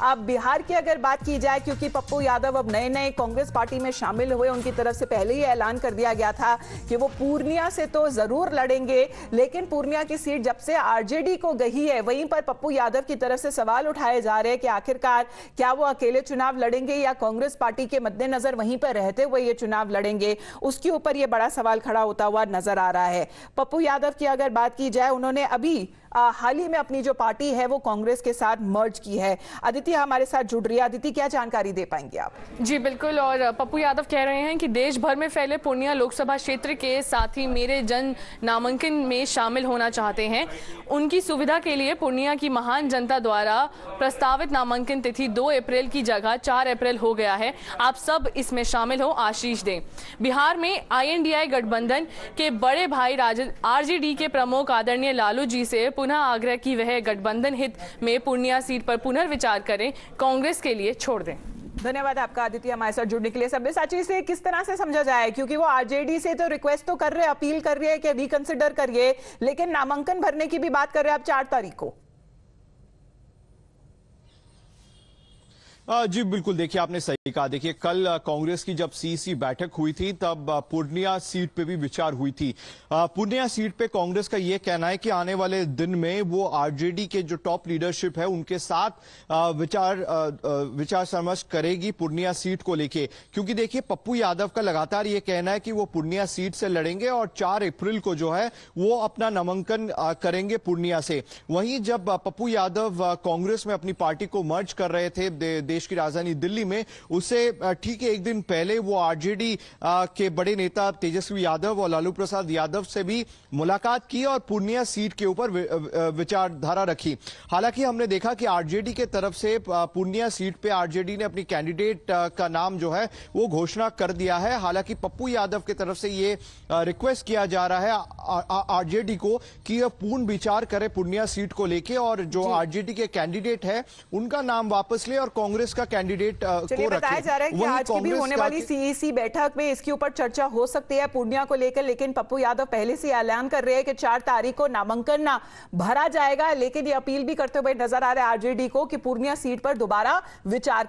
अब बिहार की अगर बात की जाए, क्योंकि पप्पू यादव अब नए नए कांग्रेस पार्टी में शामिल हुए, उनकी तरफ़ से पहले ही ऐलान कर दिया गया था कि वो पूर्णिया से तो ज़रूर लड़ेंगे, लेकिन पूर्णिया की सीट जब से आरजेडी को गई है, वहीं पर पप्पू यादव की तरफ़ से सवाल उठाए जा रहे हैं कि आखिरकार क्या वो अकेले चुनाव लड़ेंगे या कांग्रेस पार्टी के मद्देनजर वहीं पर रहते हुए ये चुनाव लड़ेंगे, उसके ऊपर ये बड़ा सवाल खड़ा होता हुआ नज़र आ रहा है। पप्पू यादव की अगर बात की जाए, उन्होंने अभी हाल ही में अपनी जो पार्टी है, वो कांग्रेस के साथ मर्ज की है। अदिति हमारे साथ जुड़ रही है। अदिति क्या जानकारी दे पाएँगे आप? जी, बिल्कुल। और पप्पू यादव कह रहे हैं कि देश भर में फैले पूर्णिया लोकसभा क्षेत्र के साथ ही मेरे जन नामांकन में शामिल होना चाहते हैं। उनकी सुविधा के लिए पूर्णिया की महान जनता द्वारा प्रस्तावित नामांकन तिथि दो अप्रैल की जगह चार अप्रैल हो गया है। आप सब इसमें शामिल हो, आशीष दें। बिहार में आईएनडीआई गठबंधन के बड़े भाई आरजेडी के प्रमुख आदरणीय लालू जी से पुनः आग्रह की वह गठबंधन हित में पूर्णिया सीट पर पुनर्विचार करें, कांग्रेस के लिए छोड़ दें। धन्यवाद आपका, आदित्य, हमारे साथ जुड़ने के लिए। सभ्य साची से किस तरह से समझा जाए? क्योंकि वो आरजेडी से तो रिक्वेस्ट तो कर रहे, अपील कर रही है कि रिकंसिडर करिए, लेकिन नामांकन भरने की भी बात कर रहे हैं आप चार तारीख को। जी, बिल्कुल, देखिए, आपने सही कहा। देखिए, कल कांग्रेस की जब सीसी बैठक हुई थी, तब पूर्णिया सीट पे भी विचार हुई थी। पूर्णिया सीट पे कांग्रेस का यह कहना है कि आने वाले दिन में वो आरजेडी के जो टॉप लीडरशिप है, उनके साथ विचार विचार समझ करेगी पूर्णिया सीट को लेके। क्योंकि देखिए, पप्पू यादव का लगातार ये कहना है कि वो पूर्णिया सीट से लड़ेंगे और चार अप्रैल को जो है, वो अपना नामांकन करेंगे पूर्णिया से। वहीं जब पप्पू यादव कांग्रेस में अपनी पार्टी को मर्ज कर रहे थे देश की राजधानी दिल्ली में। उसे ठीक है, एक दिन पहले वो आरजेडी के बड़े नेता तेजस्वी यादव और लालू प्रसाद यादव से भी मुलाकात की और पूर्णिया सीट के ऊपर विचारधारा रखी। हालाँकि हमने देखा कि आरजेडी के तरफ़ से पूर्णिया सीट पे आरजेडी ने अपनी कैंडिडेट का नाम जो है, वो घोषणा कर दिया है। हालाँकि पप्पू यादव की तरफ़ से ये रिक्वेस्ट किया जा रहा है। आरजेडी को कि यह पूर्ण विचार करे पूर्णिया सीट को लेके और जो आरजेडी के कैंडिडेट है उनका नाम वापस ले और कांग्रेस का कैंडिडेट को बताया जा रहा है कि आज की भी होने वाली सीईसी बैठक में इसके ऊपर चर्चा हो सकती है पूर्णिया को लेकर लेकिन पप्पू यादव पहले से ऐलान कर रहे हैं कि चार तारीख को नामांकन ना भरा जाएगा लेकिन ये अपील भी करते हुए नज़र आ रहा है आरजेडी को कि पूर्णिया सीट पर दोबारा विचार